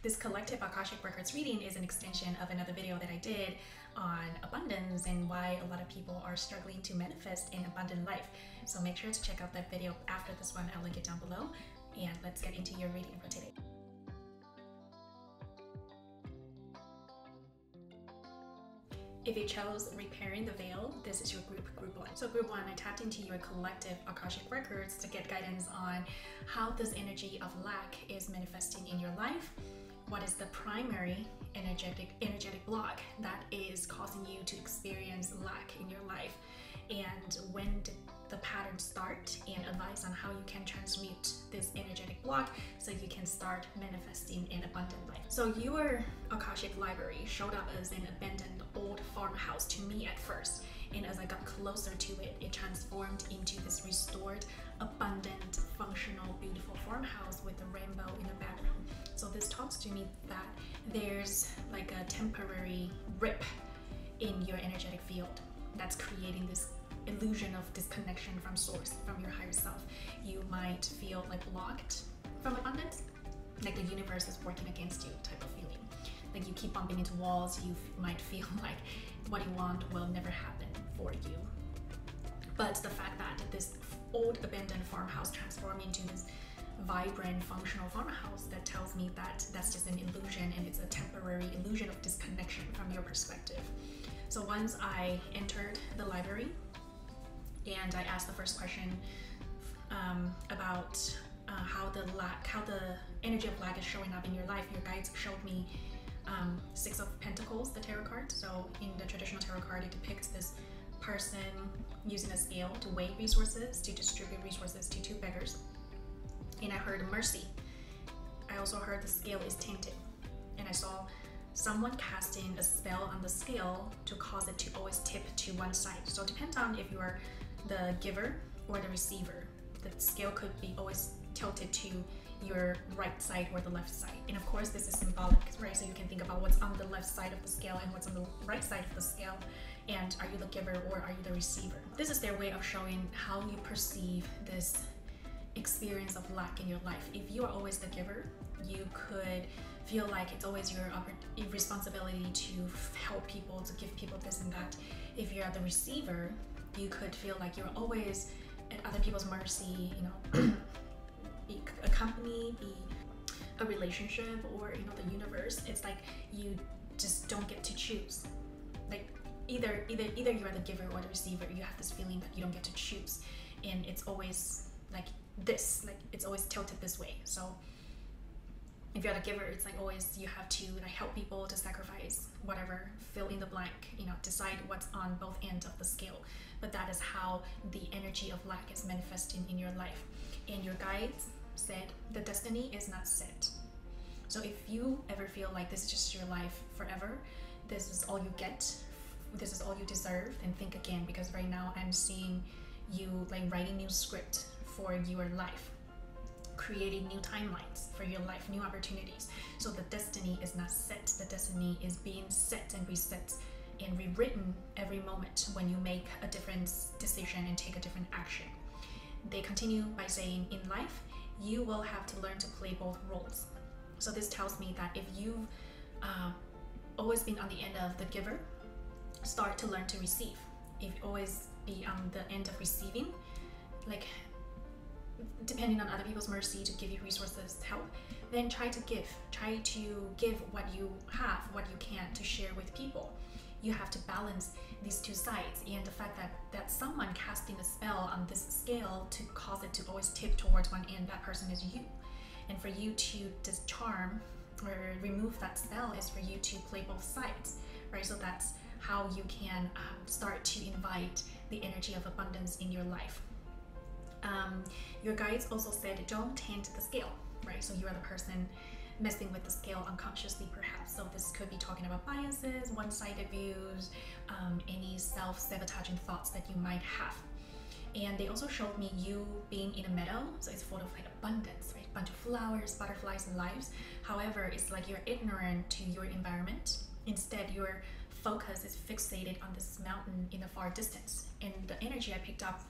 This collective Akashic Records reading is an extension of another video that I did on abundance and why a lot of people are struggling to manifest an abundant life. So make sure to check out that video after this one. I'll link it down below. And let's get into your reading for today. If you chose Repairing the Veil, this is your group, Group 1. So Group 1, I tapped into your collective Akashic Records to get guidance on how this energy of lack is manifesting in your life what is the primary energetic energetic block that is causing you to experience lack in your life and when did the pattern start and advice on how you can transmute this energetic block so you can start manifesting an abundant life. So your Akashic library showed up as an abandoned old farmhouse to me at first and as I got closer to it, it transformed into this restored, abundant, functional, beautiful farmhouse with a rainbow in the background. So this talks to me that there's like a temporary rip in your energetic field that's creating this illusion of disconnection from source, from your higher self. You might feel like blocked from abundance, like the universe is working against you type of feeling. Like you keep bumping into walls, you might feel like what you want will never happen for you. But the fact that this old abandoned farmhouse transformed into this vibrant, functional farmhouse that tells me that that's just an illusion and it's a temporary illusion of disconnection from your perspective. So once I entered the library and I asked the first question um, about uh, how the lack, how the energy of lack is showing up in your life, your guides showed me um, Six of Pentacles, the tarot card. So in the traditional tarot card, it depicts this person using a scale to weigh resources, to distribute resources to two beggars and I heard mercy. I also heard the scale is tainted, and I saw someone casting a spell on the scale to cause it to always tip to one side. So it depends on if you are the giver or the receiver. The scale could be always tilted to your right side or the left side. And of course, this is symbolic, right? So you can think about what's on the left side of the scale and what's on the right side of the scale. And are you the giver or are you the receiver? This is their way of showing how you perceive this experience of lack in your life. If you are always the giver, you could feel like it's always your responsibility to help people, to give people this and that. If you're the receiver, you could feel like you're always at other people's mercy, you know, be a company, be a relationship, or you know, the universe. It's like you just don't get to choose. Like either either either you are the giver or the receiver. You have this feeling that you don't get to choose, and it's always like this like it's always tilted this way. So if you're the giver it's like always you have to like help people to sacrifice whatever fill in the blank you know decide what's on both ends of the scale. But that is how the energy of lack is manifesting in your life. And your guides said the destiny is not set. So if you ever feel like this is just your life forever this is all you get this is all you deserve and think again because right now i'm seeing you like writing new script for your life creating new timelines for your life new opportunities. So the destiny is not set. The destiny is being set and reset and rewritten every moment when you make a different decision and take a different action. They continue by saying in life you will have to learn to play both roles. So this tells me that if you've uh, always been on the end of the giver start to learn to receive. If you always be on the end of receiving like depending on other people's mercy to give you resources help then try to give. Try to give what you have what you can to share with people. You have to balance these two sides and the fact that that someone casting a spell on this scale to cause it to always tip towards one end that person is you. And for you to disarm or remove that spell is for you to play both sides right? So that's how you can um, start to invite the energy of abundance in your life um, your guides also said don't taint the scale, right? So you are the person messing with the scale unconsciously, perhaps. So this could be talking about biases, one-sided views, um, any self-sabotaging thoughts that you might have. And they also showed me you being in a meadow, so it's full of like abundance, right? Bunch of flowers, butterflies, and lives. However, it's like you're ignorant to your environment. Instead, your focus is fixated on this mountain in the far distance. And the energy I picked up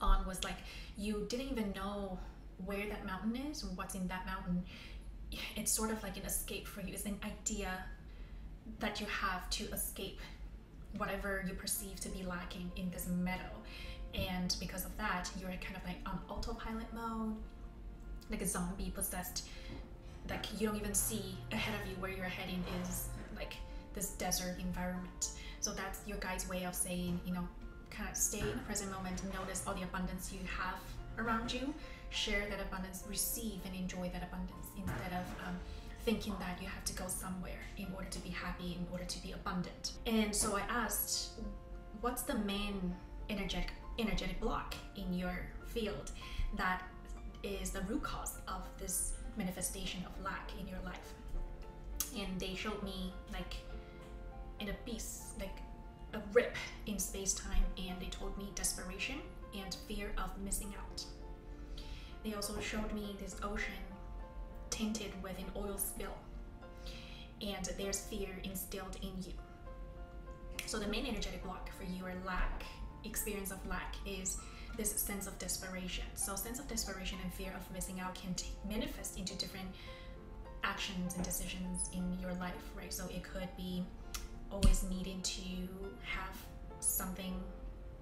on was like you didn't even know where that mountain is and what's in that mountain it's sort of like an escape for you. It's an idea that you have to escape whatever you perceive to be lacking in this meadow. And because of that, you're kind of like on autopilot mode, like a zombie possessed. Like you don't even see ahead of you where you're heading is like this desert environment. So that's your guide's way of saying, you know, kind of stay in the present moment and notice all the abundance you have around you. Share that abundance, receive and enjoy that abundance instead of um, thinking that you have to go somewhere in order to be happy, in order to be abundant. And so I asked, what's the main energetic energetic block in your field that is the root cause of this manifestation of lack in your life? And they showed me like in a piece, like a rip in space time, and they told me desperation and fear of missing out. They also showed me this ocean tainted with an oil spill, and there's fear instilled in you. So, the main energetic block for your lack, experience of lack, is this sense of desperation. So, sense of desperation and fear of missing out can manifest into different actions and decisions in your life, right? So, it could be needing to have something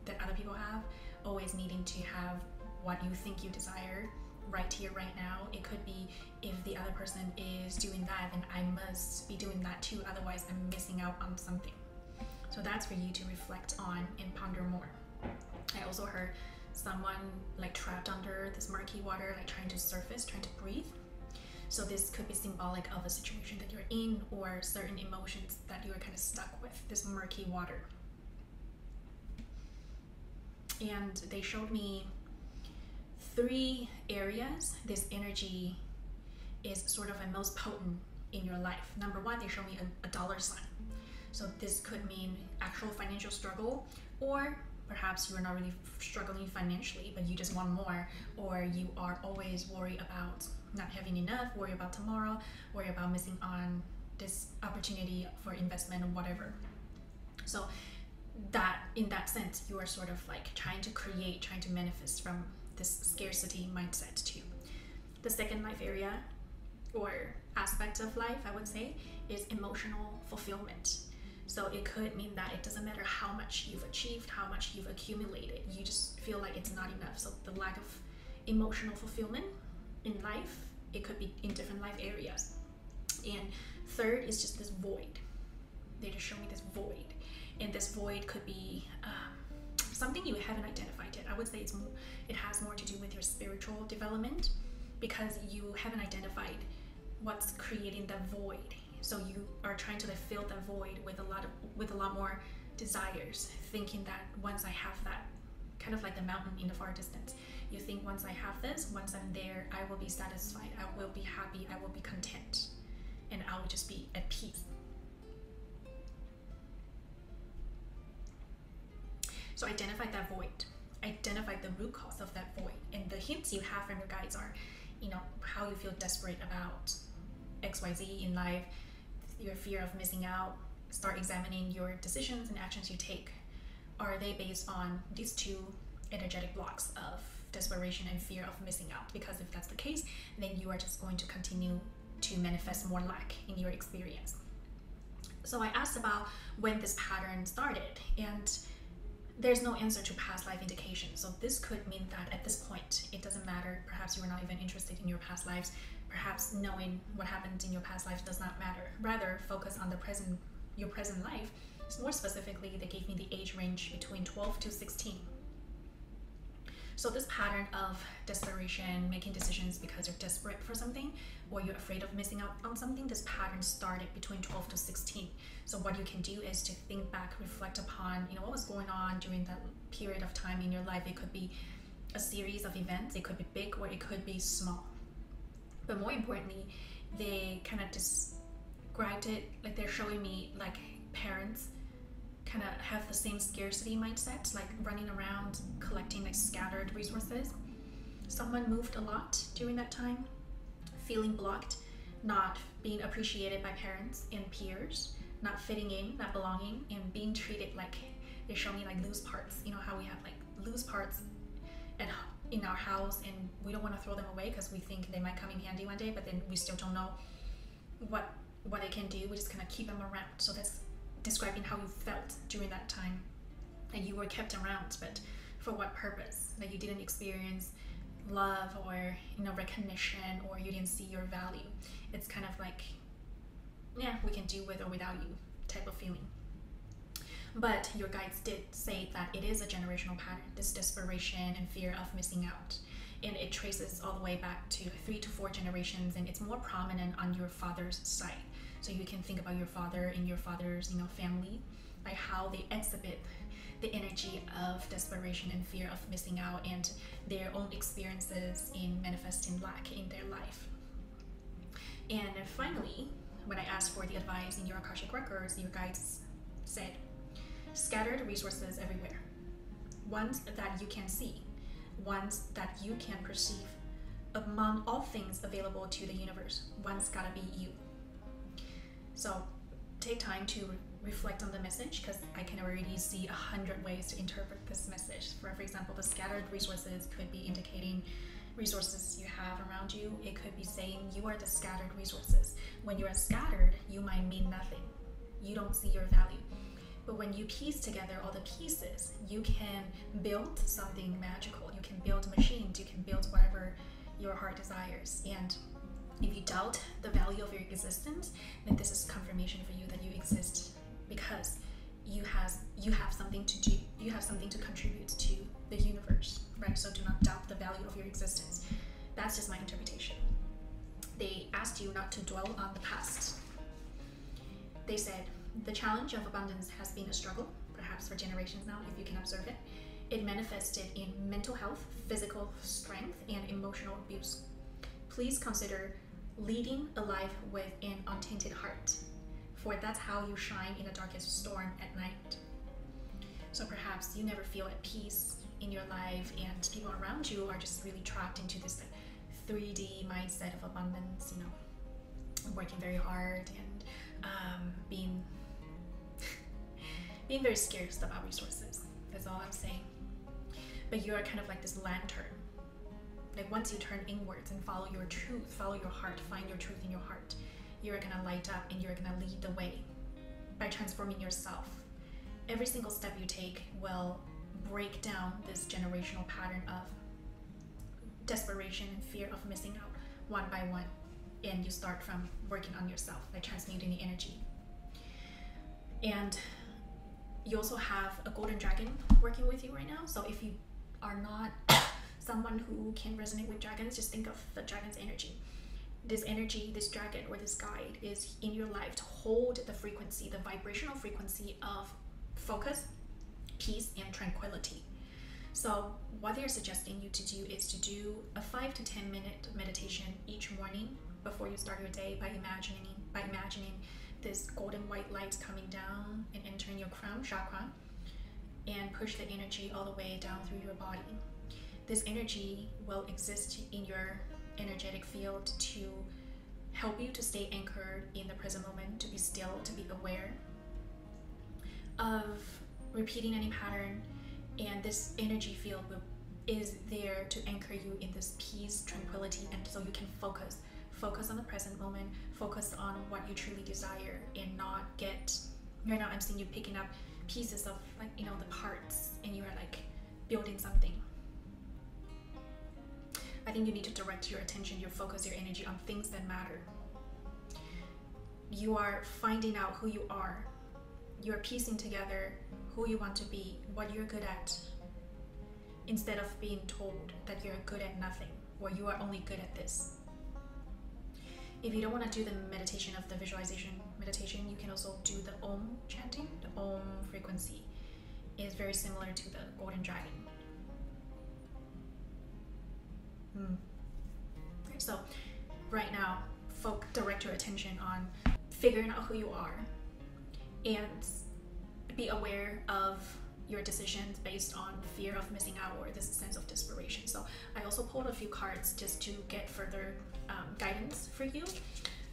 that other people have, always needing to have what you think you desire right here, right now. It could be if the other person is doing that, then I must be doing that too, otherwise, I'm missing out on something. So that's for you to reflect on and ponder more. I also heard someone like trapped under this murky water, like trying to surface, trying to breathe. So this could be symbolic of a situation that you're in or certain emotions that you're kind of stuck with, this murky water. And they showed me three areas this energy is sort of a most potent in your life. Number one, they show me a, a dollar sign. So this could mean actual financial struggle or perhaps you're not really struggling financially but you just want more or you are always worried about not having enough worry about tomorrow worry about missing on this opportunity for investment or whatever. So that in that sense you are sort of like trying to create trying to manifest from this scarcity mindset too. The second life area or aspect of life i would say is emotional fulfillment. So it could mean that it doesn't matter how much you've achieved, how much you've accumulated, you just feel like it's not enough. So the lack of emotional fulfillment in life, it could be in different life areas. And third is just this void. They just show me this void. And this void could be um, something you haven't identified yet. I would say it's more, it has more to do with your spiritual development because you haven't identified what's creating the void so you are trying to fill that void with a lot of with a lot more desires thinking that once i have that kind of like the mountain in the far distance you think once i have this once i'm there i will be satisfied. I will be happy. I will be content. And i will just be at peace. So identify that void. Identify the root cause of that void. And the hints you have from your guides are you know how you feel desperate about xyz in life your fear of missing out, start examining your decisions and actions you take. Are they based on these two energetic blocks of desperation and fear of missing out? Because if that's the case, then you are just going to continue to manifest more lack in your experience. So I asked about when this pattern started, and there's no answer to past life indication. So this could mean that at this point, it doesn't matter. Perhaps you are not even interested in your past lives perhaps knowing what happened in your past life does not matter. Rather, focus on the present, your present life. More specifically, they gave me the age range between 12 to 16. So this pattern of desperation, making decisions because you're desperate for something or you're afraid of missing out on something, this pattern started between 12 to 16. So what you can do is to think back, reflect upon, you know, what was going on during that period of time in your life. It could be a series of events, it could be big or it could be small but more importantly they kind of described it like they're showing me like parents kind of have the same scarcity mindset like running around collecting like scattered resources someone moved a lot during that time feeling blocked not being appreciated by parents and peers not fitting in not belonging and being treated like they show me like loose parts you know how we have like loose parts at in our house and we don't want to throw them away because we think they might come in handy one day, but then we still don't know what what they can do. We just kind of keep them around. So that's describing how you felt during that time that you were kept around, but for what purpose? That you didn't experience love or you know recognition or you didn't see your value. It's kind of like yeah, we can do with or without you type of feeling. But your guides did say that it is a generational pattern, this desperation and fear of missing out. And it traces all the way back to three to four generations, and it's more prominent on your father's side. So you can think about your father and your father's, you know, family, like how they exhibit the energy of desperation and fear of missing out and their own experiences in manifesting lack in their life. And finally, when I asked for the advice in your Akashic records, your guides said, scattered resources everywhere. Ones that you can see, ones that you can perceive. Among all things available to the universe, one's gotta be you. So take time to reflect on the message because I can already see a hundred ways to interpret this message. For, for example, the scattered resources could be indicating resources you have around you. It could be saying you are the scattered resources. When you are scattered, you might mean nothing. You don't see your value. But when you piece together all the pieces, you can build something magical. You can build machines, you can build whatever your heart desires. And if you doubt the value of your existence, then this is confirmation for you that you exist because you has you have something to do. You have something to contribute to the universe, right? So do not doubt the value of your existence. That's just my interpretation. They asked you not to dwell on the past. They said, the challenge of abundance has been a struggle, perhaps for generations now, if you can observe it. It manifested in mental health, physical strength, and emotional abuse. Please consider leading a life with an untainted heart, for that's how you shine in the darkest storm at night. So perhaps you never feel at peace in your life, and people around you are just really trapped into this like, 3D mindset of abundance, you know, working very hard and um, being being very scarce about resources. That's all I'm saying. But you are kind of like this lantern. Like once you turn inwards and follow your truth, follow your heart, find your truth in your heart, you're gonna light up and you're gonna lead the way by transforming yourself. Every single step you take will break down this generational pattern of desperation and fear of missing out one by one. And you start from working on yourself, like transmuting the energy. And you also have a golden dragon working with you right now. So if you are not someone who can resonate with dragons, just think of the dragon's energy. This energy, this dragon or this guide is in your life to hold the frequency, the vibrational frequency of focus, peace, and tranquility. So, what they're suggesting you to do is to do a five to ten minute meditation each morning before you start your day by imagining by imagining this golden white light coming down and entering your crown chakra and push the energy all the way down through your body. This energy will exist in your energetic field to help you to stay anchored in the present moment, to be still, to be aware of repeating any pattern. And this energy field will, is there to anchor you in this peace, tranquility, and so you can focus focus on the present moment, focus on what you truly desire, and not get. Right now, I'm seeing you picking up pieces of like you know the parts, and you are like building something. I think you need to direct your attention, your focus, your energy on things that matter. You are finding out who you are. You are piecing together who you want to be, what you're good at, instead of being told that you're good at nothing or you are only good at this. If you don't want to do the meditation of the visualization meditation, you can also do the Om chanting. The Om frequency is very similar to the Golden Dragon. Hmm. So, right now, folk direct your attention on figuring out who you are and be aware of your decisions based on fear of missing out or this sense of desperation. So I also pulled a few cards just to get further um, guidance for you.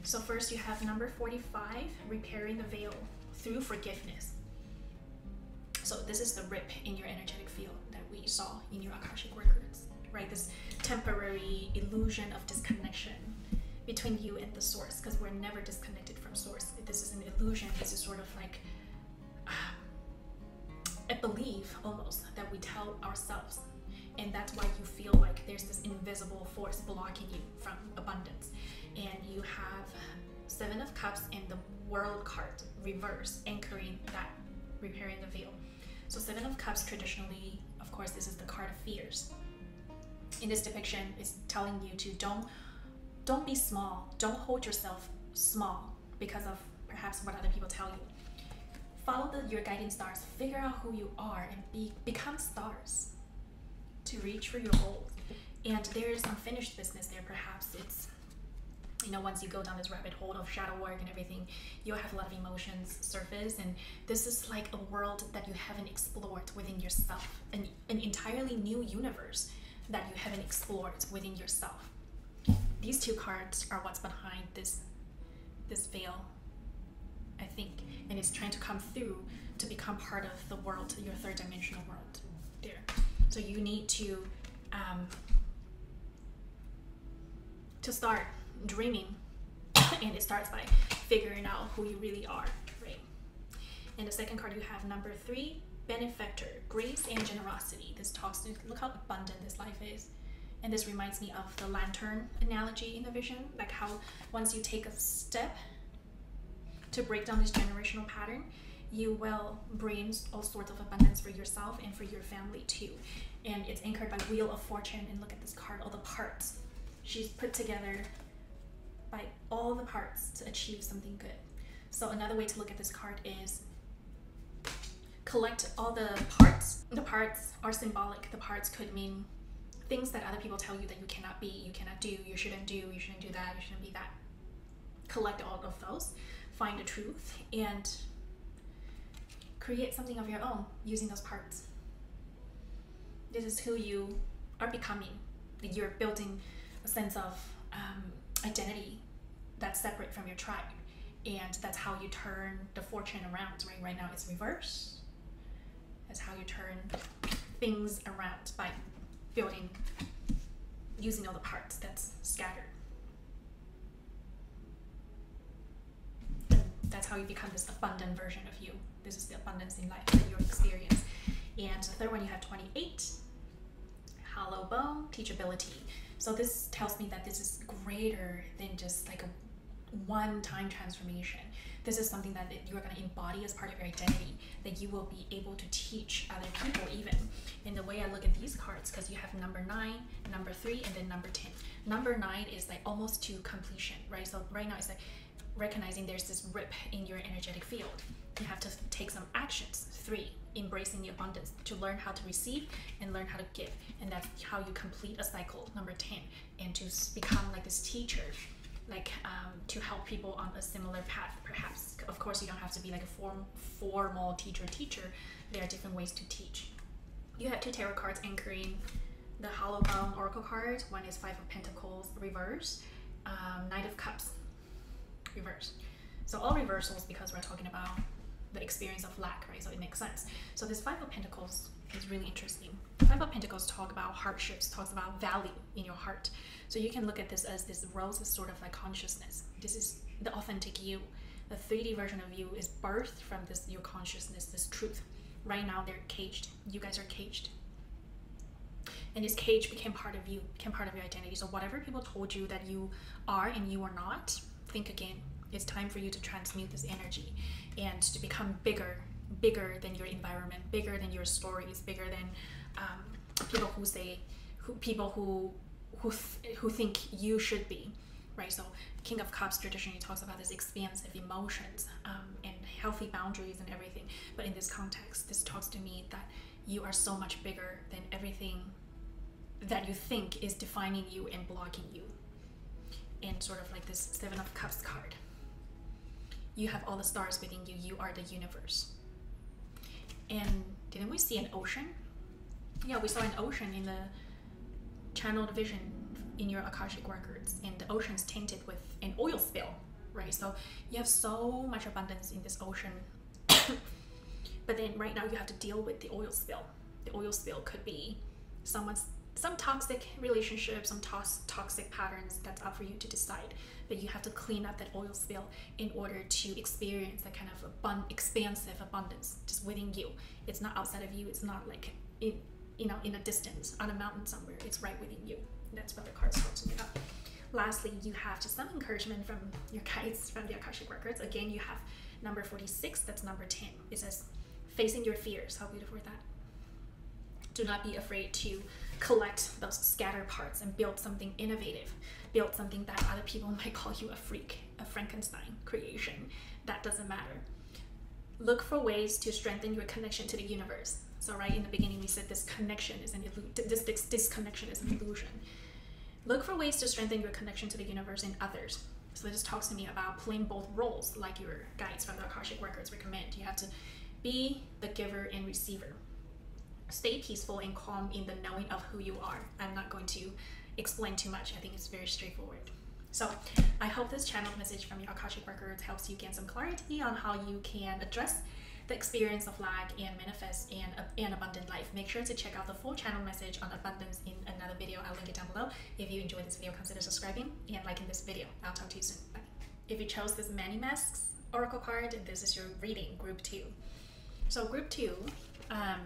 So first you have number 45, repairing the veil through forgiveness. So this is the rip in your energetic field that we saw in your Akashic records. right? This temporary illusion of disconnection between you and the source, because we're never disconnected from source. This is an illusion. This is sort of like ah, a belief almost that we tell ourselves. And that's why you feel like there's this invisible force blocking you from abundance. And you have Seven of Cups and the World card reverse, anchoring that, repairing the veil. So Seven of Cups traditionally, of course, this is the card of fears. In this depiction, it's telling you to don't don't be small. Don't hold yourself small because of perhaps what other people tell you. Follow the, your guiding stars. Figure out who you are and be become stars to reach for your goals. And there is unfinished business there. Perhaps it's you know once you go down this rabbit hole of shadow work and everything you'll have a lot of emotions surface and this is like a world that you haven't explored within yourself an, an entirely new universe that you haven't explored within yourself. These two cards are what's behind this this veil i think. And it's trying to come through to become part of the world your third dimensional world there. So you need to um, to start dreaming. And it starts by figuring out who you really are right? And the second card you have number three benefactor grace and generosity. This talks to look how abundant this life is. And this reminds me of the lantern analogy in the vision like how once you take a step to break down this generational pattern you will bring all sorts of abundance for yourself and for your family too. And it's anchored by wheel of fortune and look at this card all the parts she's put together by all the parts to achieve something good. So another way to look at this card is collect all the parts the parts are symbolic the parts could mean things that other people tell you that you cannot be, you cannot do, you shouldn't do, you shouldn't do that, you shouldn't be that. Collect all of those, find the truth, and create something of your own using those parts. This is who you are becoming. You're building a sense of um, identity that's separate from your tribe. And that's how you turn the fortune around, right? Right now it's reverse. That's how you turn things around by building using all the parts that's scattered. that's how you become this abundant version of you. This is the abundance in life that you experience. And the third one, you have 28, hollow bone, teachability. So this tells me that this is greater than just like a one-time transformation. This is something that you're going to embody as part of your identity that you will be able to teach other people even in the way i look at these cards because you have number nine number three and then number 10 number nine is like almost to completion right? So right now it's like recognizing there's this rip in your energetic field. You have to take some actions. Three embracing the abundance to learn how to receive and learn how to give. And that's how you complete a cycle. Number 10 and to become like this teacher like um, to help people on a similar path. Perhaps of course you don't have to be like a form, formal teacher teacher. There are different ways to teach. You have two tarot cards anchoring the hollow bone oracle cards. One is five of pentacles reverse. Um, knight of cups reverse. So all reversals because we're talking about the experience of lack right? So it makes sense. So this five of pentacles is really interesting five of pentacles talk about hardships talks about value in your heart so you can look at this as this rose is sort of like consciousness. This is the authentic you. The 3D version of you is birthed from this your consciousness, this truth. Right now they're caged. You guys are caged. And this cage became part of you, became part of your identity. So whatever people told you that you are and you are not, think again. It's time for you to transmute this energy and to become bigger, bigger than your environment, bigger than your stories, bigger than um, people who say, who, people who who th- who think you should be, right? So King of Cups traditionally talks about this expansive emotions um, and healthy boundaries and everything. But in this context, this talks to me that you are so much bigger than everything that you think is defining you and blocking you. And sort of like this Seven of Cups card. You have all the stars within you. You are the universe. And didn't we see an ocean? Yeah, we saw an ocean in the channeled vision in your Akashic records, and the ocean's tainted with an oil spill, right? So you have so much abundance in this ocean, but then right now you have to deal with the oil spill. The oil spill could be someone some toxic relationships, some to- toxic patterns that's up for you to decide. But you have to clean up that oil spill in order to experience that kind of expansive abundance just within you. It's not outside of you. It's not like in you know in a distance on a mountain somewhere. It's right within you. That's what the cards talk to me about. Lastly, you have just some encouragement from your guides from the Akashic Records. Again, you have number 46, that's number 10. It says, facing your fears. How beautiful is that? Do not be afraid to collect those scattered parts and build something innovative. Build something that other people might call you a freak, a Frankenstein creation. That doesn't matter. Look for ways to strengthen your connection to the universe. So right in the beginning, we said this connection is an illusion. This, this disconnection is an illusion. Look for ways to strengthen your connection to the universe and others. So this talks to me about playing both roles, like your guides from the Akashic Records recommend. You have to be the giver and receiver. Stay peaceful and calm in the knowing of who you are. I'm not going to explain too much. I think it's very straightforward. So I hope this channel message from your Akashic Records helps you gain some clarity on how you can address the experience of lack and manifest an, an abundant life. Make sure to check out the full channel message on abundance in another video. I'll link it down below. If you enjoyed this video, consider subscribing and liking this video. I'll talk to you soon. Bye. If you chose this Many Masks Oracle card, this is your reading, group two. So group two, um,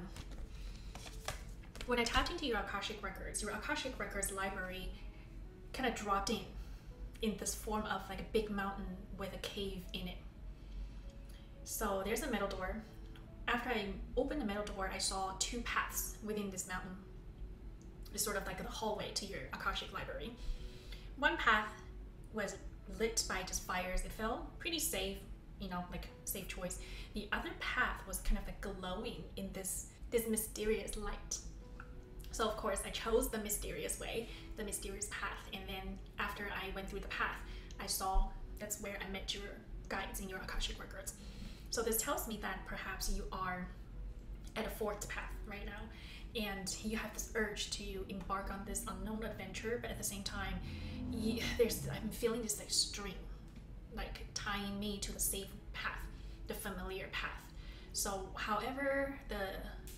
when I tapped into your Akashic Records, your Akashic Records library kind of dropped in in this form of like a big mountain with a cave in it. So there's a metal door. After I opened the metal door, I saw two paths within this mountain. It's sort of like a hallway to your Akashic library. One path was lit by just fires. It felt pretty safe, you know, like safe choice. The other path was kind of like glowing in this this mysterious light. So of course I chose the mysterious way, the mysterious path, and then after I went through the path, I saw that's where I met your guides in your Akashic records. So this tells me that perhaps you are at a fourth path right now and you have this urge to embark on this unknown adventure but at the same time you, there's i'm feeling this like string like tying me to the safe path the familiar path so however the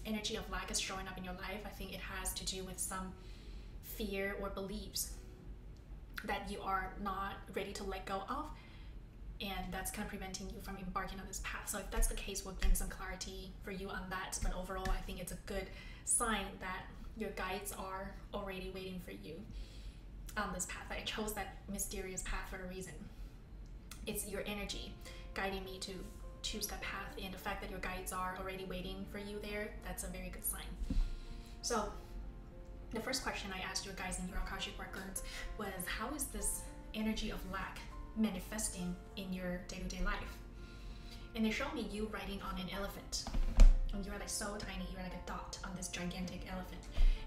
energy of lack is showing up in your life i think it has to do with some fear or beliefs that you are not ready to let go of and that's kind of preventing you from embarking on this path. So if that's the case, we'll gain some clarity for you on that. But overall, I think it's a good sign that your guides are already waiting for you on this path. I chose that mysterious path for a reason. It's your energy guiding me to choose that path, and the fact that your guides are already waiting for you there, that's a very good sign. So the first question I asked your guys in your Akashic records was how is this energy of lack manifesting in your day-to-day life. And they showed me you riding on an elephant. And you're like so tiny, you're like a dot on this gigantic elephant.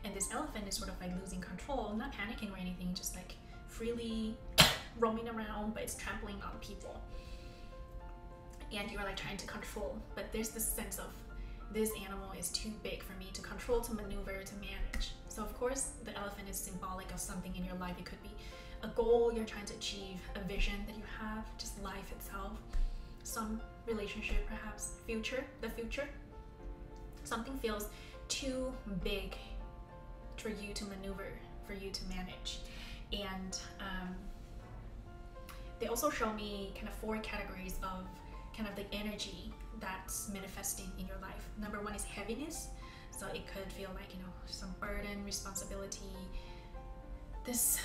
And this elephant is sort of like losing control, not panicking or anything, just like freely roaming around, but it's trampling on people. And you're like trying to control, but there's this sense of this animal is too big for me to control, to maneuver, to manage. So of course, the elephant is symbolic of something in your life. It could be a goal you're trying to achieve, a vision that you have, just life itself, some relationship perhaps, future, the future. Something feels too big for you to maneuver, for you to manage. And um, they also show me kind of four categories of kind of the energy that's manifesting in your life. Number one is heaviness. So it could feel like, you know, some burden, responsibility, this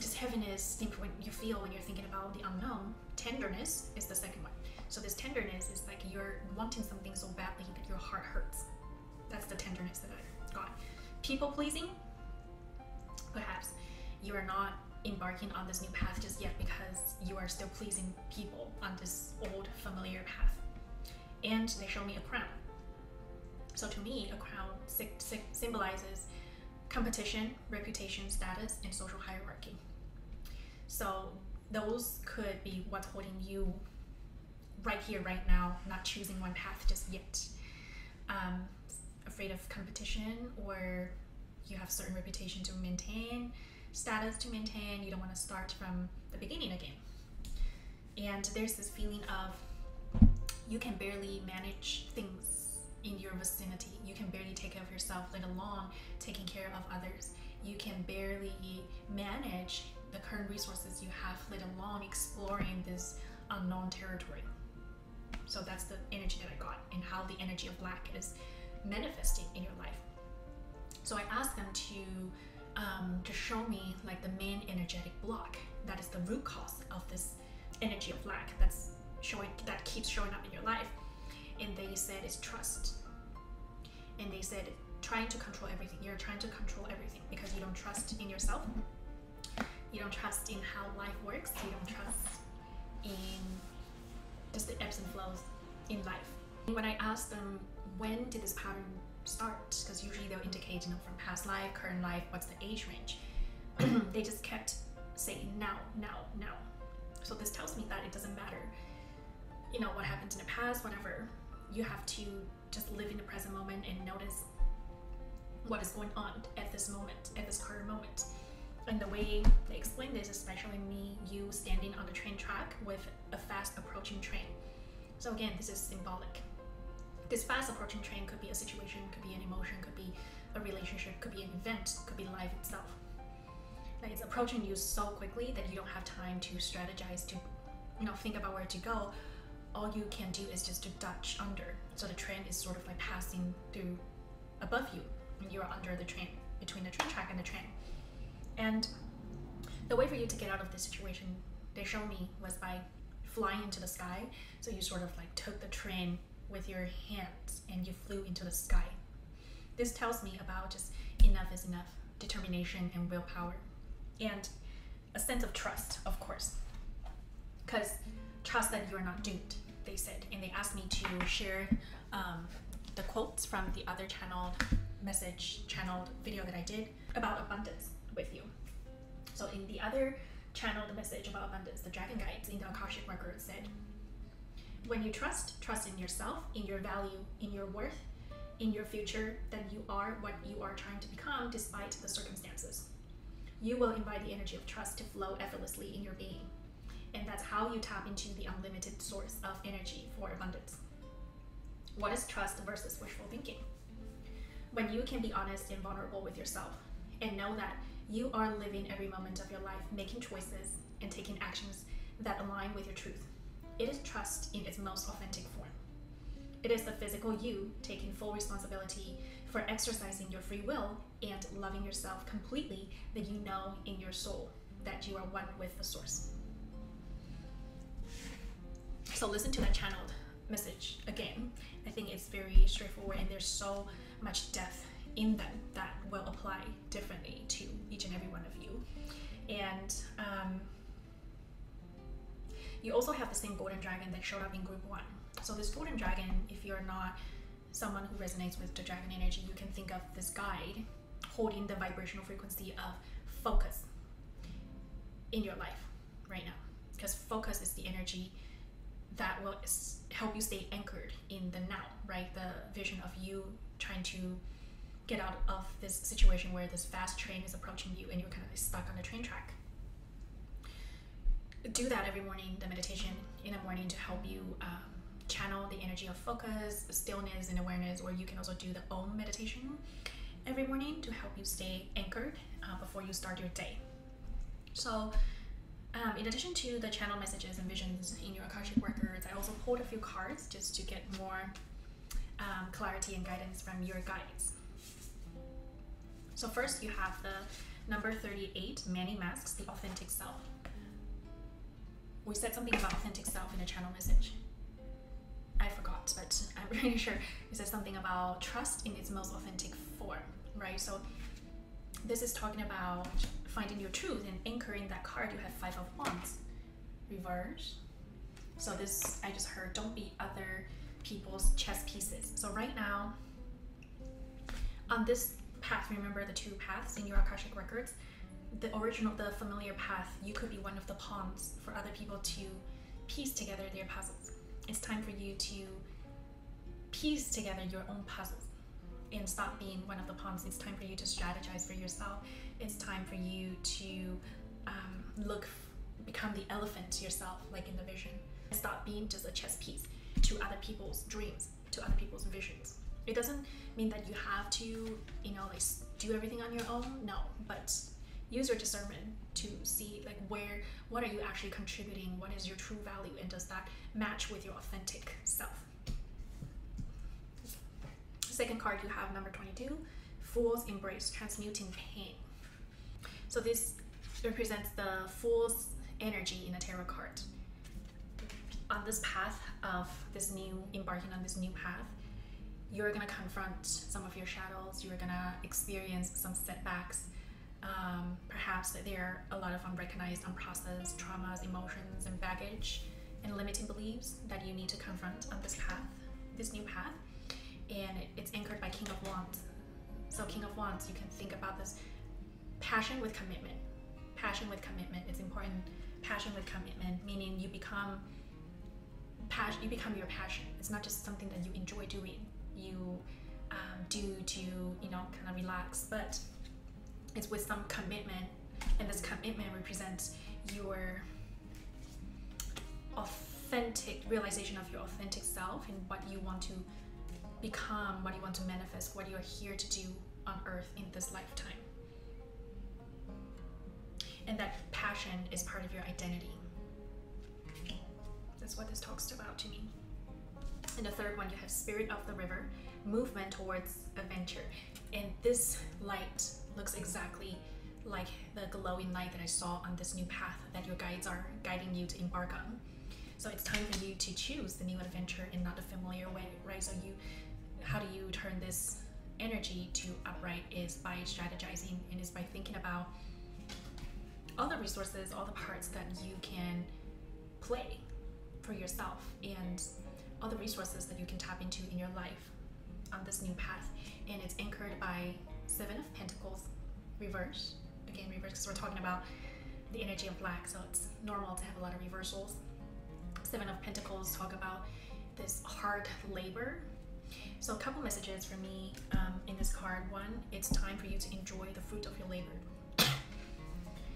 just heaviness when you feel when you're thinking about the unknown. Tenderness is the second one. So this tenderness is like you're wanting something so badly that your heart hurts. That's the tenderness that I got. People pleasing, perhaps you are not embarking on this new path just yet because you are still pleasing people on this old familiar path. And they show me a crown. So to me, a crown symbolizes competition, reputation, status, and social hierarchy. So those could be what's holding you right here, right now, not choosing one path just yet. Um, afraid of competition, or you have certain reputation to maintain, status to maintain, you don't want to start from the beginning again. And there's this feeling of you can barely manage things in your vicinity. You can barely take care of yourself, let alone taking care of others. You can barely manage the current resources you have, let alone exploring this unknown territory. So that's the energy that I got and how the energy of lack is manifesting in your life. So I asked them to um, to show me like the main energetic block that is the root cause of this energy of lack that's showing that keeps showing up in your life. And they said it's trust. And they said trying to control everything. You're trying to control everything because you don't trust in yourself. You don't trust in how life works. You don't trust in just the ebbs and flows in life. When I asked them when did this pattern start, because usually they'll indicate, you know, from past life, current life, what's the age range. they just kept saying now, now, now. So this tells me that it doesn't matter, you know, what happened in the past, whatever. You have to just live in the present moment and notice what is going on at this moment, at this current moment. And the way they explain this, especially me, you standing on the train track with a fast approaching train. So again, this is symbolic. This fast approaching train could be a situation, could be an emotion, could be a relationship, could be an event, could be life itself. Like it's approaching you so quickly that you don't have time to strategize to, you know, think about where to go. All you can do is just to dodge under. So the train is sort of like passing through above you, and you are under the train, between the train track and the train. And the way for you to get out of this situation, they showed me, was by flying into the sky. So you sort of like took the train with your hands and you flew into the sky. This tells me about just enough is enough, determination and willpower, and a sense of trust, of course. Because trust that you are not doomed, they said. And they asked me to share um, the quotes from the other channeled message channeled video that I did about abundance with you. So in the other channeled message about abundance, the Dragon Guides in the Akashic Record said, when you trust, trust in yourself, in your value, in your worth, in your future, that you are what you are trying to become despite the circumstances. You will invite the energy of trust to flow effortlessly in your being. And that's how you tap into the unlimited source of energy for abundance. What is trust versus wishful thinking? When you can be honest and vulnerable with yourself and know that you are living every moment of your life making choices and taking actions that align with your truth it is trust in its most authentic form. It is the physical you taking full responsibility for exercising your free will and loving yourself completely that you know in your soul that you are one with the source. So listen to that channeled message again. I think it's very straightforward and there's so much depth in them that will apply differently to each and every one of you. And um, you also have the same golden dragon that showed up in group one. So this golden dragon, if you're not someone who resonates with the dragon energy, you can think of this guide holding the vibrational frequency of focus in your life right now. Because focus is the energy that will help you stay anchored in the now, right? The vision of you trying to get out of this situation where this fast train is approaching you and you're kind of stuck on the train track do that every morning, the meditation in the morning to help you um, channel the energy of focus, stillness, and awareness, or you can also do the Om meditation every morning to help you stay anchored uh, before you start your day. So, um, in addition to the channel messages and visions in your Akashic records, I also pulled a few cards just to get more um, clarity and guidance from your guides. So, first, you have the number 38, Many Masks, the Authentic Self we said something about authentic self in a channel message. I forgot, but I'm pretty sure it said something about trust in its most authentic form, right? So this is talking about finding your truth and anchoring that card. You have five of wands, reverse. So this I just heard. Don't be other people's chess pieces. So right now, on this path, remember the two paths in your akashic records the original, the familiar path, you could be one of the pawns for other people to piece together their puzzles. It's time for you to piece together your own puzzles and stop being one of the pawns. It's time for you to strategize for yourself. It's time for you to um, look, become the elephant yourself, like in the vision. and Stop being just a chess piece to other people's dreams, to other people's visions. It doesn't mean that you have to, you know, like do everything on your own. No, but use your discernment to see like where what are you actually contributing? What is your true value? And does that match with your authentic self? Second card you have number 22 fool's embrace transmuting pain. So this represents the fool's energy in a tarot card. On this path of this new embarking on this new path you're to confront some of your shadows you're to experience some setbacks um, perhaps there are a lot of unrecognized, unprocessed traumas, emotions, and baggage and limiting beliefs that you need to confront on this path, this new path. And it's anchored by King of Wands. So, King of Wands, you can think about this passion with commitment. Passion with commitment. It's important. Passion with commitment, meaning you become passion. You become your passion. It's not just something that you enjoy doing. You um, do to you know kind of relax, but it's with some commitment and this commitment represents your authentic realization of your authentic self and what you want to become what you want to manifest what you're here to do on earth in this lifetime. And that passion is part of your identity. That's what this talks about to me. And the third one you have spirit of the river movement towards adventure and this light looks exactly like the glowing light that I saw on this new path that your guides are guiding you to embark on. So it's time for you to choose the new adventure in not a familiar way, right? So you, how do you turn this energy to upright is by strategizing and is by thinking about all the resources, all the parts that you can play for yourself and all the resources that you can tap into in your life on this new path. And it's anchored by Seven of Pentacles reverse. Again, reverse because we're talking about the energy of black, so it's normal to have a lot of reversals. Seven of Pentacles talk about this hard labor. So a couple messages for me um, in this card. One, it's time for you to enjoy the fruit of your labor.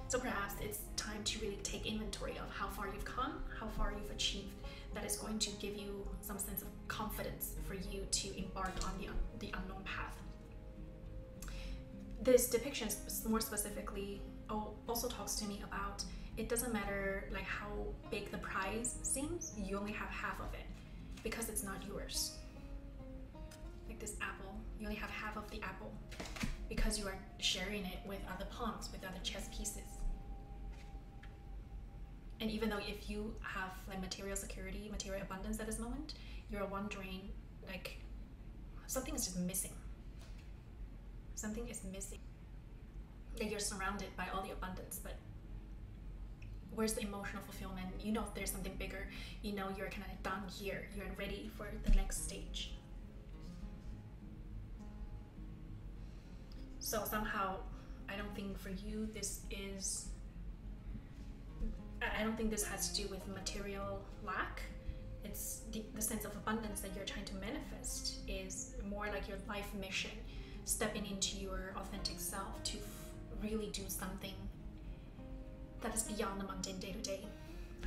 So perhaps it's time to really take inventory of how far you've come, how far you've achieved. That is going to give you some sense of confidence for you to embark on the, the unknown path. This depiction more specifically also talks to me about it doesn't matter like how big the prize seems you only have half of it because it's not yours. Like this apple you only have half of the apple because you are sharing it with other pawns with other chess pieces and even though if you have like material security material abundance at this moment you're wondering like something is just missing something is missing. That you're surrounded by all the abundance, but where's the emotional fulfillment? You know there's something bigger. You know you're kind of done here. You're ready for the next stage. So somehow, I don't think for you this is. I don't think this has to do with material lack. It's the, the sense of abundance that you're trying to manifest is more like your life mission stepping into your authentic self to really do something that is beyond the mundane day to day.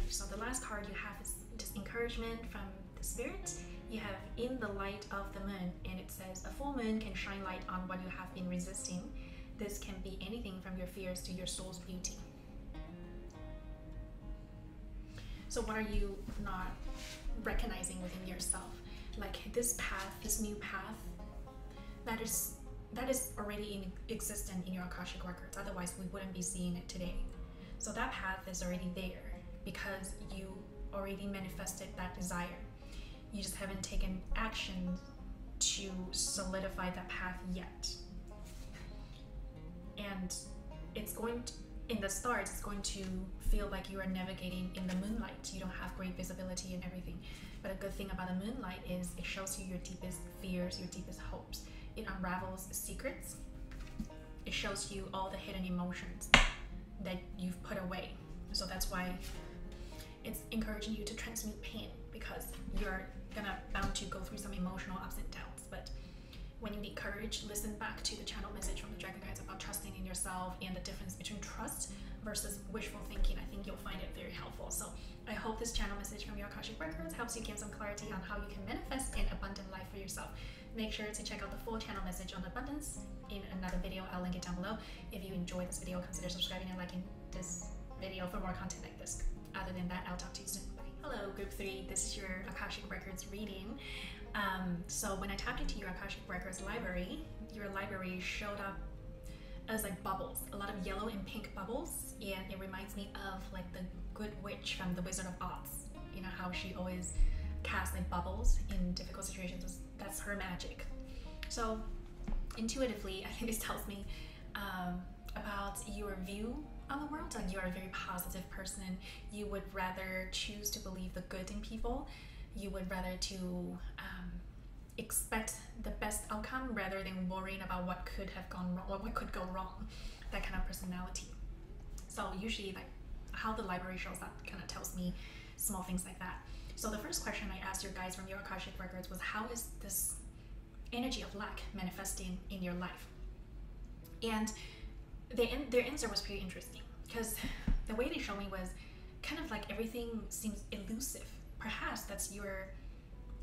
So the last card you have is just encouragement from the spirit. You have in the light of the moon, and it says a full moon can shine light on what you have been resisting. This can be anything from your fears to your soul's beauty. So what are you not recognizing within yourself? Like this path, this new path, that is that is already in existent in your Akashic records. Otherwise, we wouldn't be seeing it today. So that path is already there because you already manifested that desire. You just haven't taken action to solidify that path yet. And it's going to, in the start, it's going to feel like you are navigating in the moonlight. You don't have great visibility and everything. But a good thing about the moonlight is it shows you your deepest fears, your deepest hopes it unravels secrets. It shows you all the hidden emotions that you've put away. So that's why it's encouraging you to transmute pain because you're gonna bound to go through some emotional ups and downs. But when you need courage, listen back to the channel message from the Dragon Guides about trusting in yourself and the difference between trust versus wishful thinking. I think you'll find it very helpful. So I hope this channel message from your Akashic Records helps you gain some clarity on how you can manifest an abundant life for yourself. Make sure to check out the full channel message on abundance in another video. I'll link it down below. If you enjoyed this video, consider subscribing and liking this video for more content like this. Other than that, I'll talk to you soon. Hello, group three. This is your Akashic Records reading. Um, so when I tapped into your Akashic Records library, your library showed up as like bubbles, a lot of yellow and pink bubbles, and it reminds me of like the Good Witch from The Wizard of Oz. You know how she always casts like bubbles in difficult situations. That's her magic. So intuitively, I think this tells me um, about your view on the world. Like you are a very positive person. You would rather choose to believe the good in people. You would rather to um, expect the best outcome rather than worrying about what could have gone wrong, or what could go wrong. That kind of personality. So usually, like how the library shows that kind of tells me small things like that. So the first question I asked your guys from your Akashic records was, how is this energy of lack manifesting in your life? And the, their answer was pretty interesting because the way they showed me was kind of like everything seems elusive. Perhaps that's your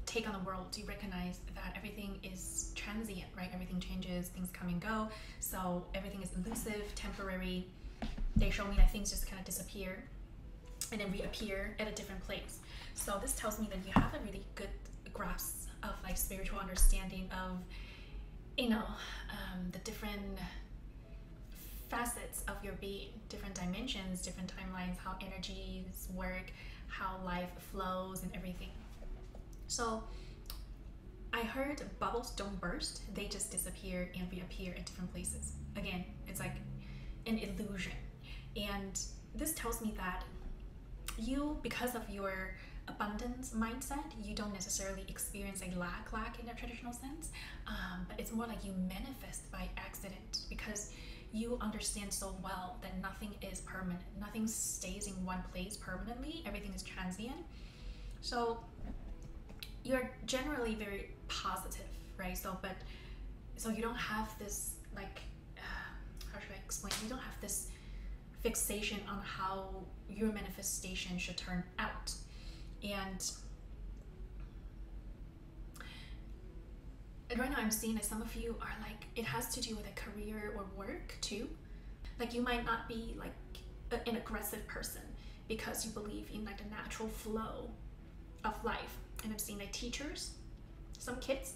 take on the world. You recognize that everything is transient, right? Everything changes, things come and go. So everything is elusive, temporary. They show me that things just kind of disappear and then reappear at a different place. So this tells me that you have a really good grasp of like spiritual understanding of, you know, um, the different facets of your being, different dimensions, different timelines, how energies work, how life flows, and everything. So I heard bubbles don't burst, they just disappear and reappear at different places. Again, it's like an illusion. And this tells me that you, because of your abundance mindset, you don't necessarily experience a lack lack in a traditional sense, um, but it's more like you manifest by accident because you understand so well that nothing is permanent. Nothing stays in one place permanently. Everything is transient. So you're generally very positive, right? So, but so you don't have this like uh, how should I explain? You don't have this fixation on how your manifestation should turn out, and and right now I'm seeing that some of you are like it has to do with a career or work too. Like you might not be like an aggressive person because you believe in like the natural flow of life. And I'm seeing like teachers, some kids.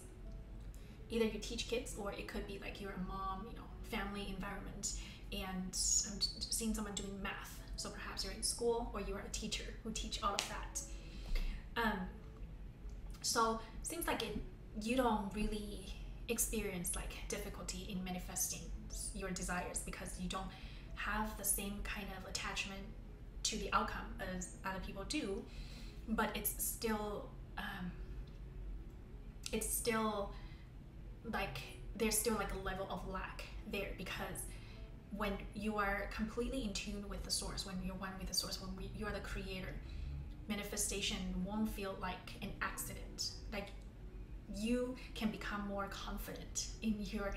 Either you teach kids or it could be like you're a mom, you know, family environment. And I'm seeing someone doing math. So perhaps you're in school or you are a teacher who teach all of that. Um, so seems like it you don't really experience like difficulty in manifesting your desires because you don't have the same kind of attachment to the outcome as other people do but it's still um, it's still like there's still like a level of lack there because when you are completely in tune with the source when you're one with the source when you are the creator manifestation won't feel like an accident like you can become more confident in your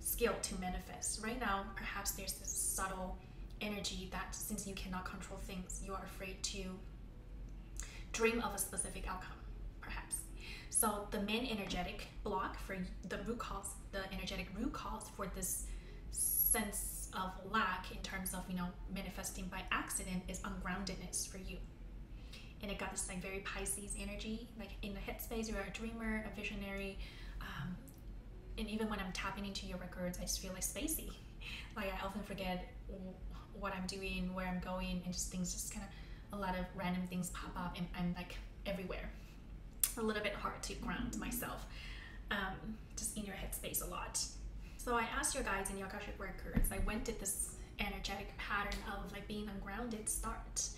skill to manifest. Right now, perhaps there's this subtle energy that since you cannot control things, you are afraid to dream of a specific outcome, perhaps. So the main energetic block for the root cause, the energetic root cause for this sense of lack in terms of you know manifesting by accident is ungroundedness for you and it got this like very Pisces energy. Like in the headspace, you're a dreamer, a visionary, um, and even when I'm tapping into your records, I just feel like spacey. Like I often forget what I'm doing, where I'm going, and just things just kind of a lot of random things pop up, and I'm like everywhere. A little bit hard to ground myself, um, just in your headspace a lot. So I asked your guides in your Akashic records, like when did this energetic pattern of like being ungrounded start?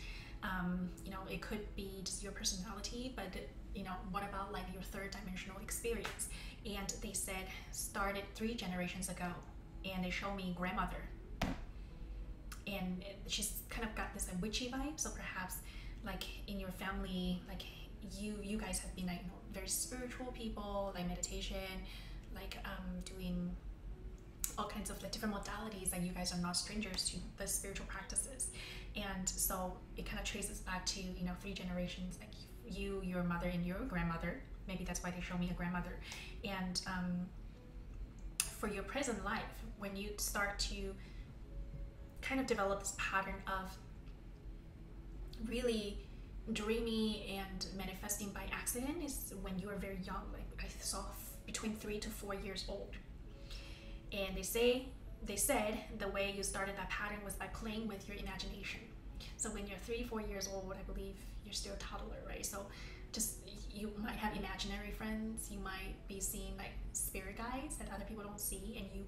Um, you know, it could be just your personality, but you know, what about like your third dimensional experience? And they said started three generations ago, and they show me grandmother, and she's kind of got this like, witchy vibe. So perhaps like in your family, like you you guys have been like you know, very spiritual people, like meditation, like um, doing all kinds of like different modalities that you guys are not strangers to the spiritual practices. And so it kind of traces back to you know three generations like you your mother and your grandmother. Maybe that's why they show me a grandmother. And um, for your present life when you start to kind of develop this pattern of really dreamy and manifesting by accident is when you are very young. Like i saw between three to four years old. And they say they said the way you started that pattern was by playing with your imagination. So when you're three four years old i believe you're still a toddler right? So just you might have imaginary friends you might be seeing like spirit guides that other people don't see and you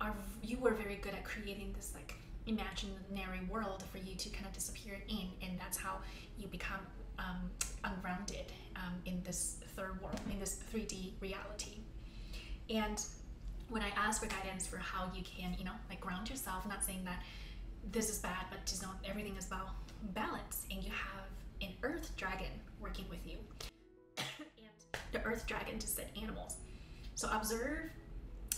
are you were very good at creating this like imaginary world for you to kind of disappear in and that's how you become um, ungrounded um, in this third world in this 3d reality. And when i ask for guidance for how you can you know like ground yourself not saying that this is bad but just know everything is about balance and you have an earth dragon working with you. And the earth dragon just said animals. So observe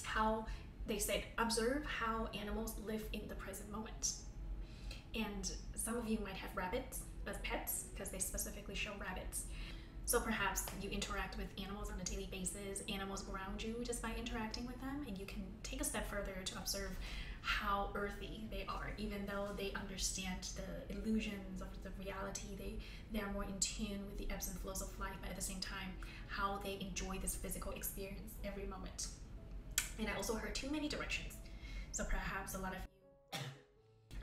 how they said observe how animals live in the present moment. And some of you might have rabbits as pets because they specifically show rabbits. So perhaps you interact with animals on a daily basis animals ground you just by interacting with them and you can take a step further to observe how earthy they are even though they understand the illusions of the reality. They they are more in tune with the ebbs and flows of life but at the same time how they enjoy this physical experience every moment and I also heard too many directions. So perhaps a lot of you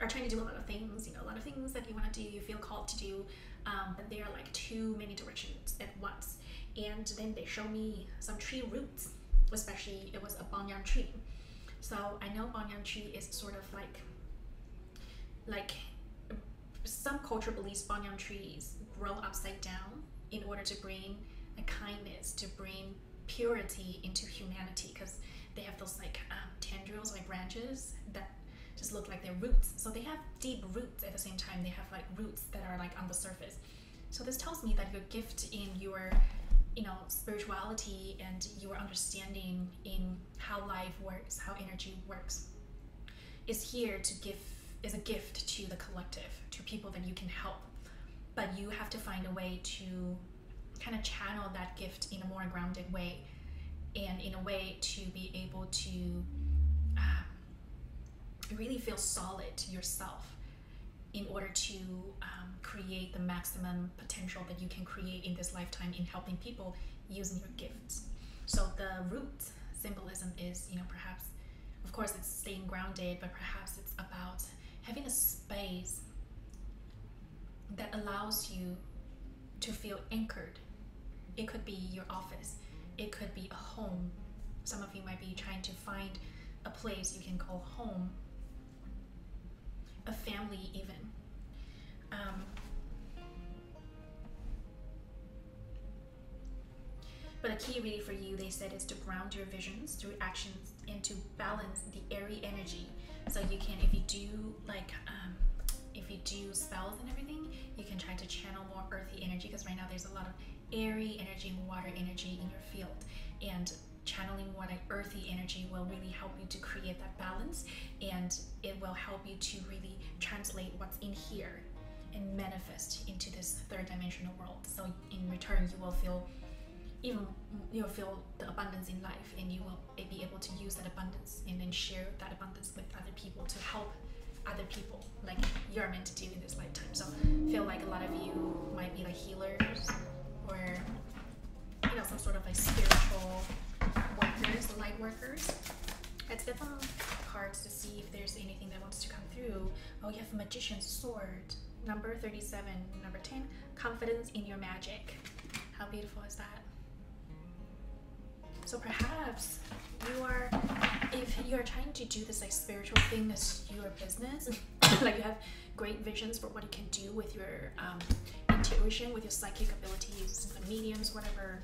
are trying to do a lot of things, you know, a lot of things that you want to do, you feel called to do, um, but they are like too many directions at once. And then they show me some tree roots, especially it was a banyan tree. So I know banyan tree is sort of like, like some culture believes banyan trees grow upside down in order to bring a kindness, to bring purity into humanity, because they have those like um, tendrils, like branches that just look like they're roots. So they have deep roots at the same time. They have like roots that are like on the surface. So this tells me that your gift in your, you know, spirituality and your understanding in how life works, how energy works, is here to give is a gift to the collective, to people that you can help. But you have to find a way to kind of channel that gift in a more grounded way and in a way to be able to um, really feel solid to yourself in order to um, create the maximum potential that you can create in this lifetime in helping people using your gifts. So the root symbolism is, you know, perhaps, of course, it's staying grounded, but perhaps it's about having a space that allows you to feel anchored. It could be your office, it could be a home. Some of you might be trying to find a place you can call home, a family, even. Um, but a key really for you, they said, is to ground your visions through actions and to balance the airy energy. So you can, if you do like, um, if you do spells and everything, you can try to channel more earthy energy because right now there's a lot of airy energy and water energy in your field. And channeling more like earthy energy will really help you to create that balance and it will help you to really translate what's in here and manifest into this third dimensional world. So in return, you will feel even you'll feel the abundance in life and you will be able to use that abundance and then share that abundance with other people to help other people like you're meant to do in this lifetime. So feel like a lot of you might be like healers or you know some sort of like spiritual workers, light workers. Let's get some cards to see if there's anything that wants to come through. Oh, you have a Magician's Sword, number 37, number 10, confidence in your magic. How beautiful is that? So perhaps you are, if you are trying to do this like spiritual thing as your business, like you have great visions for what you can do with your um, intuition, with your psychic abilities, the mediums, whatever.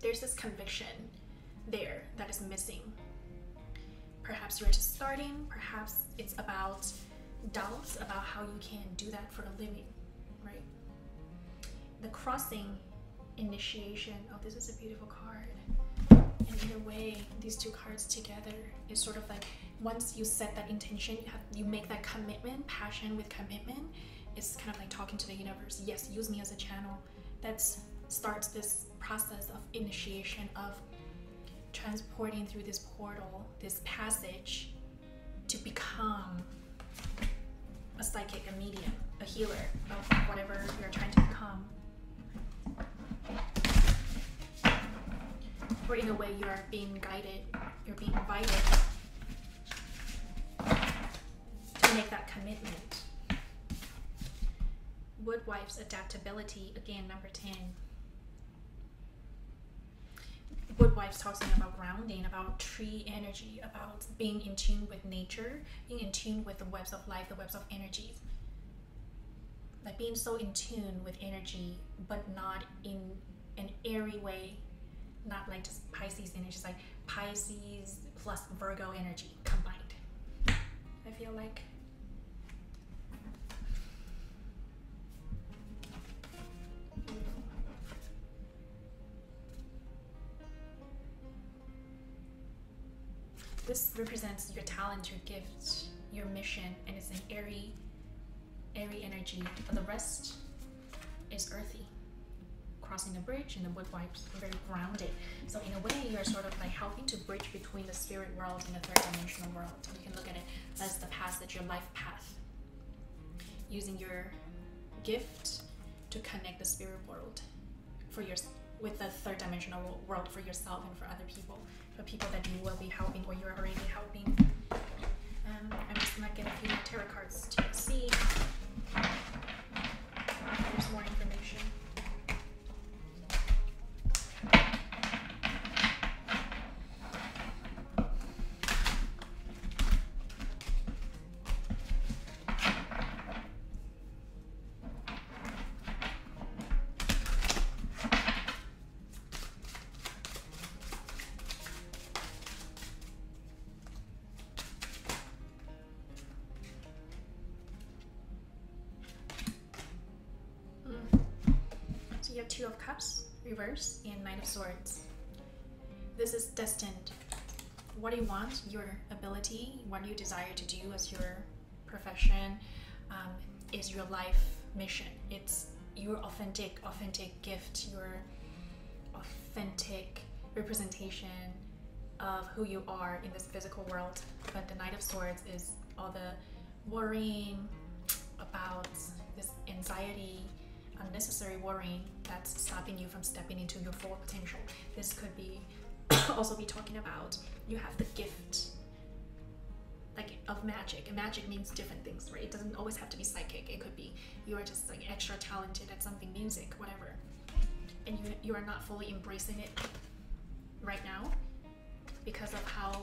There's this conviction there that is missing. Perhaps you're just starting, perhaps it's about doubts about how you can do that for a living, right? The crossing initiation. Oh, this is a beautiful card. And either way, these two cards together is sort of like once you set that intention, you have you make that commitment, passion with commitment. It's kind of like talking to the universe. Yes, use me as a channel. That starts this process of initiation of transporting through this portal, this passage, to become a psychic, a medium, a healer of whatever you're trying to become. Or in a way, you are being guided, you're being invited to make that commitment. Woodwives adaptability, again, number 10. Woodwives talking about grounding, about tree energy, about being in tune with nature, being in tune with the webs of life, the webs of energies. Like being so in tune with energy, but not in an airy way, not like just Pisces energy, just like Pisces plus Virgo energy combined. I feel like. This represents your talent, your gift, your mission, and it's an airy, airy energy. But the rest is earthy. Crossing the bridge and the Woodwives very grounded. So in a way, you're sort of like helping to bridge between the spirit world and the third dimensional world. You can look at it as the passage, your life path. Using your gift to connect the spirit world for your with the third dimensional world for yourself and for other people for people that you will be helping or you're already helping. Um, I'm just gonna get a few tarot cards to see. Two of Cups, reverse, and Knight of Swords. This is destined. What do you want, your ability, what do you desire to do as your profession, um, is your life mission. It's your authentic, authentic gift, your authentic representation of who you are in this physical world. But the Knight of Swords is all the worrying about this anxiety, unnecessary worrying that's stopping you from stepping into your full potential. This could be also be talking about you have the gift like of magic. And magic means different things right? It doesn't always have to be psychic. It could be you are just like extra talented at something music whatever. And you, you are not fully embracing it right now because of how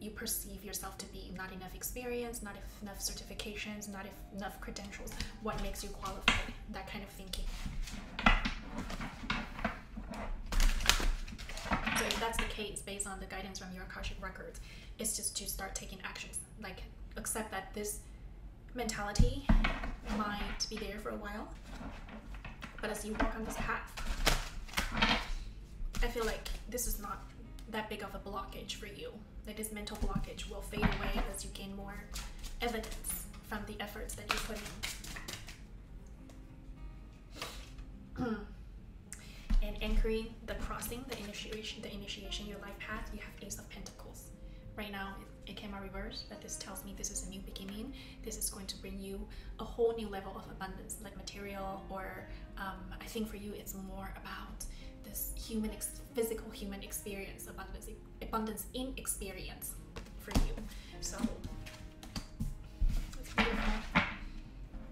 you perceive yourself to be not enough experience not enough certifications not enough credentials what makes you qualified? That kind of thinking. So if that's the case based on the guidance from your akashic records it's just to start taking actions. Like accept that this mentality might be there for a while but as you walk on this path i feel like this is not that big of a blockage for you like this mental blockage will fade away as you gain more evidence from the efforts that you put in. And anchoring the crossing the initiation the initiation your life path you have ace of pentacles. Right now it, it came out reverse but this tells me this is a new beginning. This is going to bring you a whole new level of abundance like material or um, i think for you it's more about this human physical human experience abundance abundance in experience for you. So it's beautiful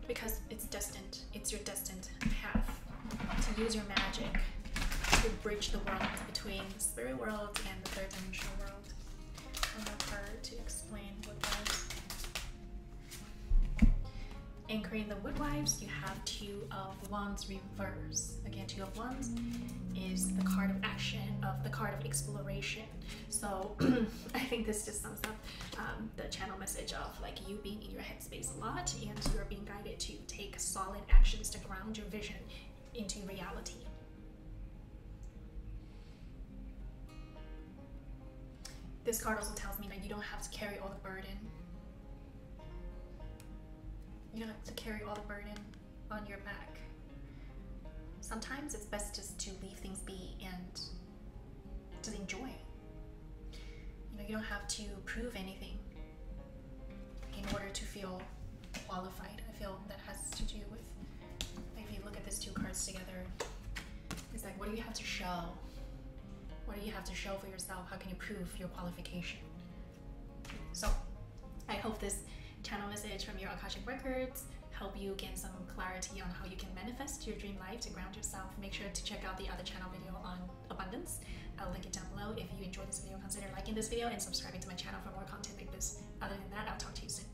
because it's destined it's your destined path to use your magic to bridge the world between the spirit world and the third dimensional world. One more card to explain what that is anchoring the Woodwives, you have two of wands reverse. Again, two of wands is the card of action, of the card of exploration. So I think this just sums up um, the channel message of like you being in your headspace a lot and you're being guided to take solid actions to ground your vision into reality. This card also tells me that you don't have to carry all the burden you don't have to carry all the burden on your back. Sometimes it's best just to leave things be and just enjoy. You know, you don't have to prove anything in order to feel qualified. I feel that has to do with if you look at these two cards together, it's like what do you have to show? What do you have to show for yourself? How can you prove your qualification? So I hope this channel message from your Akashic Records help you gain some clarity on how you can manifest your dream life to ground yourself. Make sure to check out the other channel video on abundance. I'll link it down below. If you enjoyed this video, consider liking this video and subscribing to my channel for more content like this. Other than that, I'll talk to you soon.